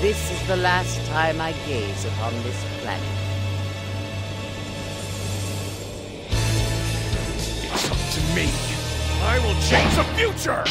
This is the last time I gaze upon this planet. It's up to me. I will change the future!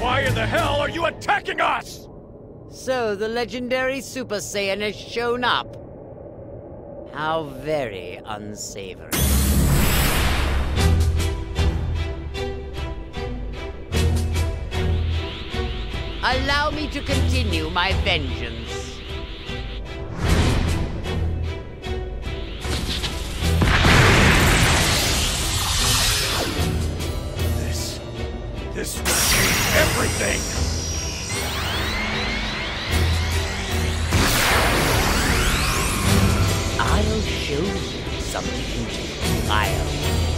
Why in the hell are you attacking us? So the legendary Super Saiyan has shown up. How very unsavory. Allow me to continue my vengeance. This everything! I'll show you something admire.